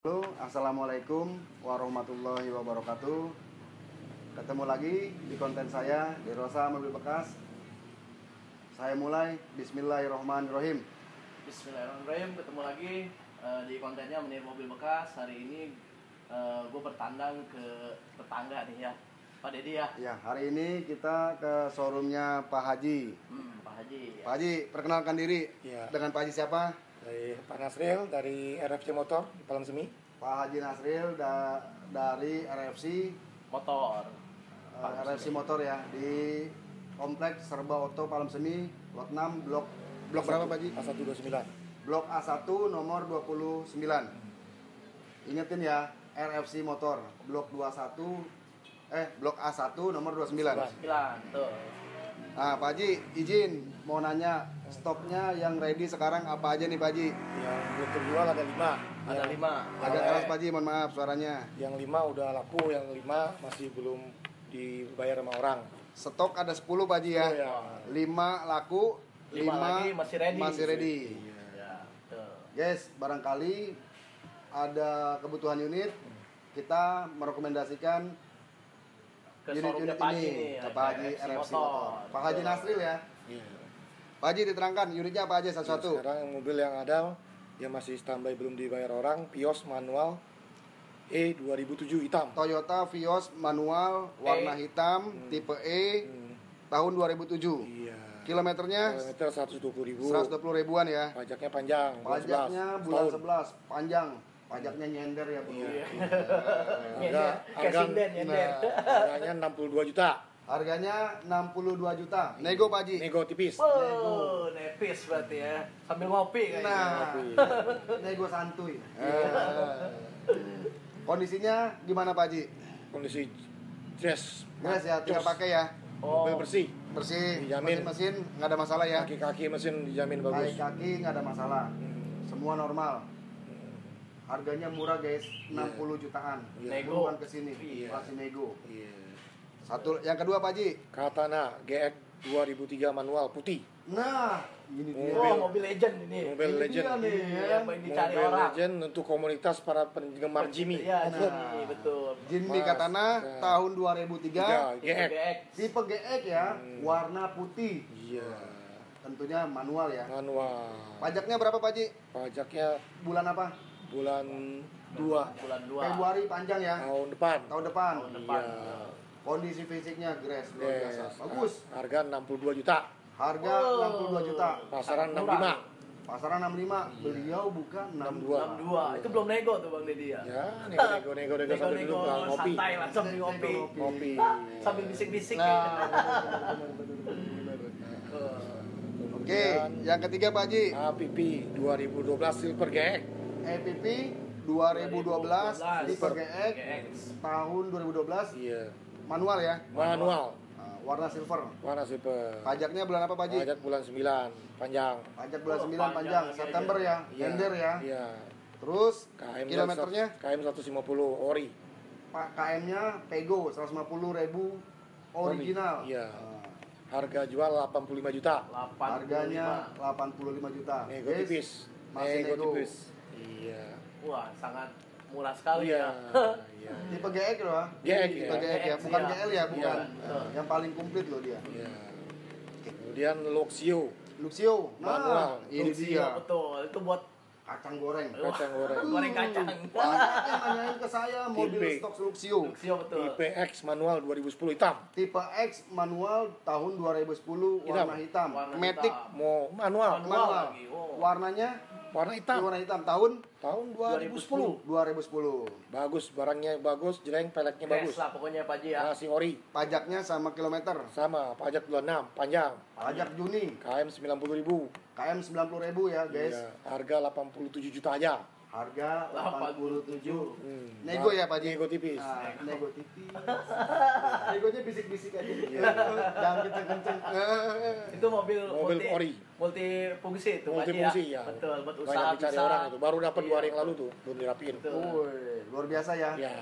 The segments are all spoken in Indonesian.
Halo, Assalamualaikum warahmatullahi wabarakatuh. Ketemu lagi di konten saya di Rosa Mobil Bekas. Saya mulai Bismillahirrahmanirrahim. Bismillahirrahmanirrahim, ketemu lagi eh, di kontennya Menir Mobil Bekas. Hari ini gue bertandang ke tetangga nih ya Pak Dedi ya. Ya, hari ini kita ke showroomnya Pak Haji. Hmm, Pak Haji ya. Pak Haji, perkenalkan diri. Ya. Dengan Pak Haji siapa? Dari Pak Nasril dari RFC Motor di Palang Semi. Pak Haji Nasril da- dari RFC Motor eh, RFC Motor ya Di Kompleks Serba Oto Palem Semi Lot 6 Blok Blok berapa Pak Haji? A129. Blok A1 nomor 29 Ingetin ya RFC Motor Blok 21 Eh Blok A1 nomor 29 Sembilan, tuh Nah Pak Haji izin mau nanya stoknya yang ready sekarang apa aja nih Pak Haji Yang belum terjual ada lima. Ada Yang- lima Agak keras Pak Haji mohon maaf suaranya Yang lima udah laku, yang lima masih belum dibayar sama orang. Stok ada 10 Pak Haji ya Oh, ya. 5 laku Lima 5 lagi masih ready. masih ready. Ya, tuh Guys barangkali ada kebutuhan unit kita merekomendasikan Ke showroomnya unit-unit Pak Haji ini nih ke Pak Haji RFC RFC Motor. Pak Haji. Nasril ya. Iya. Pak Haji diterangkan unitnya apa aja satu-satu. Sekarang yang mobil yang ada yang masih standby belum dibayar orang, Pios manual E 2007 hitam. Toyota Vios manual warna E. hitam tipe E Hmm, tahun 2007. Iya. Kilometernya Kilometer 120 ribu. 120 ribuan ya. Pajaknya panjang. bulan Pajaknya 11, bulan setahun. 11 panjang. Pajaknya nyender ya, Bro. Iya. Harga- den, nyender. Nah, Harganya 62 juta. harganya 62 juta. Nego Pak Haji. Nego tipis. Oh, nepis berarti ya Sambil ngopi kayaknya Nah, Ngopi. nego santuy. Eh. Kondisinya gimana Pak Haji? Kondisi dress. Beres ya, tinggal Jos. pakai ya. Oh, Mobil bersih. Bersih, Dijamin. mesin-mesin nggak ada masalah ya. Kaki-kaki mesin dijamin bagus. Kaki-kaki nggak ada masalah. Hmm. Semua normal. Harganya murah guys, 60 jutaan. Iya. Nego. Ke sini, Iya. masih nego. Iya. Satu, yang kedua Pak Haji. Katana GX 2003 manual putih. Nah, ini dia. Oh, mobil legend ini. Mobil Ini legend. dia nih, ya. Mobil orang. legend untuk komunitas para penggemar Jimmy. Iya, Nah. Jimmy, betul. Jimny Mas, Katana nah. tahun 2003. Tiga, GX. GX. Tipe GX ya, Hmm. warna putih. Iya. Tentunya manual ya. Manual. Pajaknya berapa Pak Haji? Pajaknya Bulan apa? Bulan 2 Bulan 2. Februari panjang ya. tahun depan. Tahun depan. Tahun depan. Iya. Kondisi fisiknya grass luar biasa. Yes. Bagus. Harga 62 juta. Harga Oh. 62 juta. Pasaran Murah. 65. Pasaran 65, beliau buka 62. 62. 62. Itu belum nego tuh Bang Dedi ya. Ya, nego nego nego nego duduk lah, ngopi. santai lah sambil Nego ngopi. ngopi. Sambil bisik-bisik Nah, kayaknya. Oke, yang ketiga Pak Haji, APP 2012 Silver GX. EPP 2012 tipe GX GX. tahun 2012 Iya. manual ya. Manual. Nah, warna silver. Warna silver. Pajaknya bulan apa Pak? Pajak bulan 9 panjang. Pajak bulan Oh, 9 panjang panjang, lagi September ya, Iya. Ender ya. Iya. Terus KM kilometernya KM 150 ori. Pak KM-nya Pego 150 ribu original. Iya. Nah, Harga jual 85 juta. 85. harganya 85 juta. Nego tipis. Masih Nego nego. tipis. Iya. Wah, sangat murah sekali Iya. ya. Iya. Tipe GX loh. ah. GX Tipe ya. GX ya, GX, bukan iya. GL ya, bukan. Iya. Nah, Yang paling komplit loh dia. Iya. Kemudian Luxio Luxio. Nah, Manual. ini Luxio, dia. Betul. Itu buat Kacang goreng. kacang goreng. goreng kacang. Banyak yang nanyain ke saya mobil Tipe. stok Luxio. Luxio betul. IPX manual 2010 hitam. Tipe X manual tahun 2010 warna hitam. Warna Matic hitam. Mau manual. Manual. manual. lagi, oh. Warnanya Warna hitam. warna hitam tahun Tahun 2010. 2010. Bagus, barangnya bagus, jeleng, peleknya Bagus bagus. lah pokoknya Pak Ji ya. Masih ori. Pajaknya sama kilometer. Sama, pajak bulan 6, panjang. Pajak Juni. KM 90 ribu. KM 90 ribu ya guys. Iya, harga 87 juta aja. Harga 87. Hmm. Nego ya Pak Ji? Nego tipis. Nah, nego tipis. Negonya bisik-bisik aja. Iya. Jangan kenceng-kenceng. Itu mobil Mobil multi, ori. multi fungsi itu Pak Ji Multifungsi ya. Betul, buat Banyak usaha dicari bisa. orang itu. Baru dapat dua hari yang Iya. lalu tuh, belum dirapiin. Woi, luar biasa ya. Ya.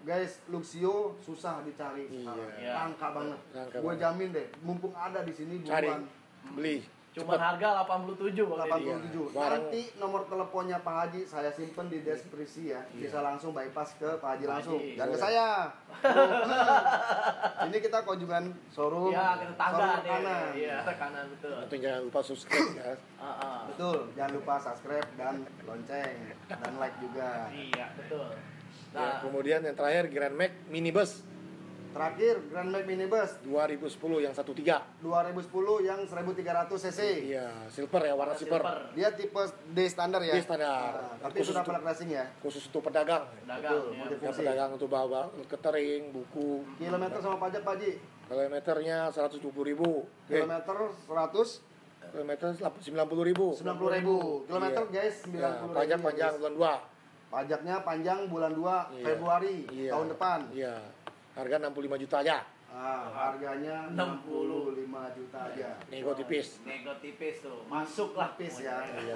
Guys, Luxio susah dicari Iya. Iya. Langka banget. Langka Gue banget. jamin deh, mumpung ada di sini Cari, buruan. beli. Cuma harga 87 Bang Deddy. 87. Barang- Nanti nomor teleponnya Pak Haji saya simpen di deskripsi ya. Iya. Bisa langsung bypass ke Pak Haji langsung. Dan ke saya. Ini kita kunjungan showroom. Iya, kita tangga nih. kanan. Iya, kanan betul. Tentu jangan lupa subscribe ya. Betul. Jangan lupa subscribe dan lonceng dan like juga. Iya, betul. Ya, Nah, kemudian yang terakhir Grand Max minibus Terakhir Grand Max Minibus 2010 yang 13. 2010 yang 1300 cc. Iya, silver ya warna silver. Dia tipe D standar ya. D standar. Ah, tapi Khusus sudah untuk- pelak racing ya. Khusus untuk pedagang. dagang Betul, ya. pedagang untuk bawa ketering, buku. Kilometer sama pajak Pak Haji. Kilometernya 120 ribu. Eh, Kilometer 100 kilometer 90 ribu. 90 ribu kilometer Iya. guys 90 Ya, ribu pajak panjang bulan 2. pajaknya panjang bulan 2 Iya. Februari Iya. tahun depan Iya. Harga 65 juta aja. ah, harganya 65 juta aja Nego tipis. Nego tipis tuh. Masuk lah. Tipis ya. Iya,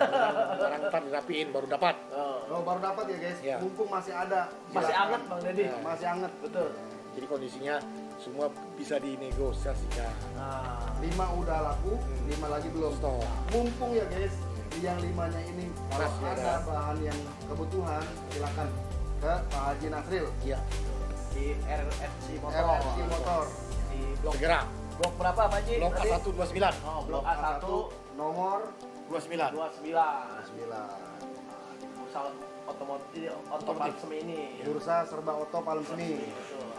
barang ntar dirapiin baru dapat. Oh, oh baru dapat ya guys Iya. mumpung masih ada masih Silakan. anget Bang Deddy. Iya. masih anget Betul. Jadi kondisinya semua bisa dinegosiasikan. Nah, 5 udah laku 5 lagi belum Stok. mumpung ya guys di yang limanya ini kalau ada ada. bahan yang kebutuhan silakan ke Pak Haji Nasril Iya, di RFC motor. RFC Motor Di blok segera. blok berapa Pak Ji? Blok Tadi? A129. Oh, blok A1 nomor 29. 29. 9 Bursa otomotif otomotif semini. Bursa Serba Oto Palem Seni Betul.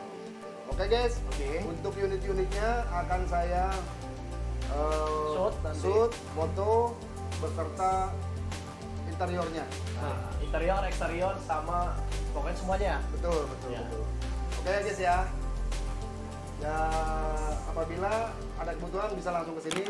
Oke guys, Oke. untuk unit-unitnya akan saya eh, Shoot nanti. shoot, foto beserta interiornya. Nah, interior, eksterior sama pokoknya semuanya. Betul, betul, Ya. betul. Oke guys ya. Ya apabila ada kebutuhan bisa langsung ke sini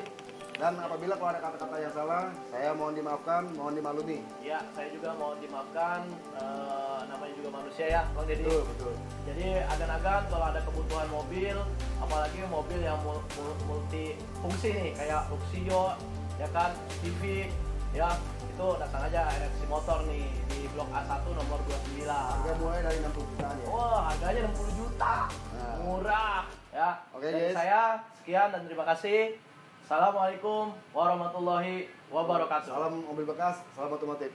dan apabila kalau ada kata-kata yang salah, saya mohon dimaafkan, mohon dimaklumi. Ya, saya juga mohon dimaafkan eh, namanya juga manusia ya, Bang Deddy. Betul, betul. Jadi agan-agan kalau ada kebutuhan mobil, apalagi mobil yang mul- mul- multi fungsi nih, kayak Luxio, ya kan, TV, ya itu datang aja RFC Motor nih di Blok A1 nomor 29. Harga mulai dari 60 jutaan ya. Wah, harganya ya. Oke, Dari guys. saya sekian dan terima kasih. Assalamualaikum warahmatullahi wabarakatuh. Salam mobil bekas, salam otomotif.